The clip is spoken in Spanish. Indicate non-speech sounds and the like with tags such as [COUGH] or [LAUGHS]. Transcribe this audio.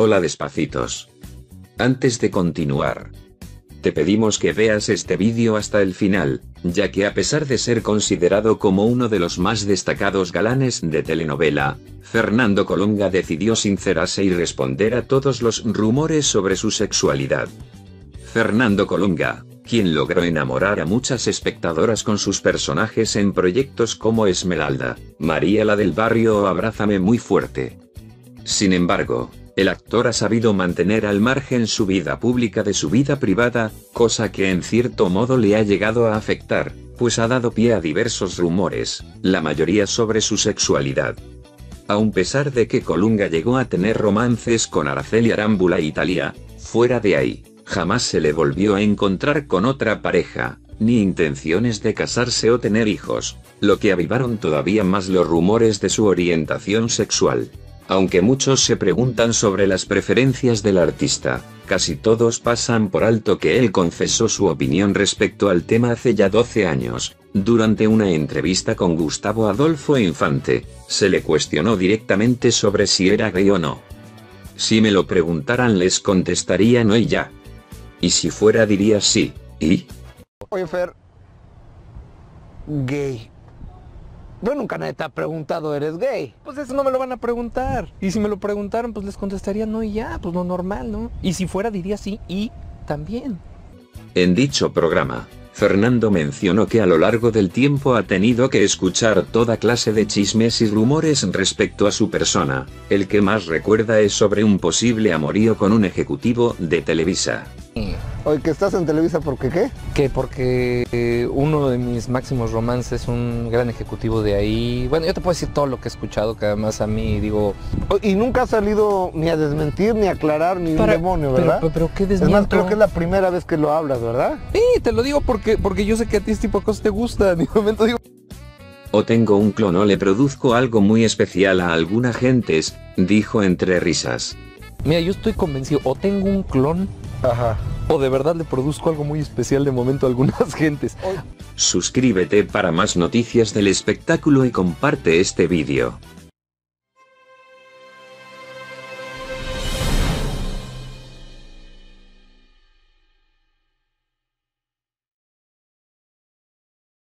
Hola despacitos. Antes de continuar, te pedimos que veas este vídeo hasta el final, ya que a pesar de ser considerado como uno de los más destacados galanes de telenovela, Fernando Colunga decidió sincerarse y responder a todos los rumores sobre su sexualidad. Fernando Colunga, quien logró enamorar a muchas espectadoras con sus personajes en proyectos como Esmeralda, María la del barrio o Abrázame muy fuerte. Sin embargo, el actor ha sabido mantener al margen su vida pública de su vida privada, cosa que en cierto modo le ha llegado a afectar, pues ha dado pie a diversos rumores, la mayoría sobre su sexualidad. Aun pesar de que Colunga llegó a tener romances con Araceli Arámbula Italia, fuera de ahí, jamás se le volvió a encontrar con otra pareja, ni intenciones de casarse o tener hijos, lo que avivaron todavía más los rumores de su orientación sexual. Aunque muchos se preguntan sobre las preferencias del artista, casi todos pasan por alto que él confesó su opinión respecto al tema hace ya 12 años. Durante una entrevista con Gustavo Adolfo Infante, se le cuestionó directamente sobre si era gay o no. Si me lo preguntaran les contestaría no y ya. Y si fuera diría sí, ¿y? Oye, Fer, gay. Yo nunca nadie te ha preguntado, ¿eres gay? Pues eso no me lo van a preguntar. Y si me lo preguntaran, pues les contestaría no y ya, pues lo normal, ¿no? Y si fuera diría sí y también. En dicho programa, Fernando mencionó que a lo largo del tiempo ha tenido que escuchar toda clase de chismes y rumores respecto a su persona. El que más recuerda es sobre un posible amorío con un ejecutivo de Televisa. Oye, que estás en Televisa porque qué? Que porque eh, uno de mis máximos romances es un gran ejecutivo de ahí. Bueno, yo te puedo decir todo lo que he escuchado, que además a mí digo... Y nunca ha salido ni a desmentir, ni a aclarar, ni Para- un demonio, pero- ¿verdad? pero- pero ¿qué Es más, desmiento? creo que es la primera vez que lo hablas, ¿verdad? Sí, te lo digo porque, porque yo sé que a ti este tipo de cosas te gustan. [LAUGHS] Y de momento digo... O tengo un clon o le produzco algo muy especial a alguna gentes, dijo entre risas. Mira, yo estoy convencido, o tengo un clon, Ajá. o de verdad le produzco algo muy especial de momento a algunas [LAUGHS] gentes. Suscríbete para más noticias del espectáculo y comparte este vídeo.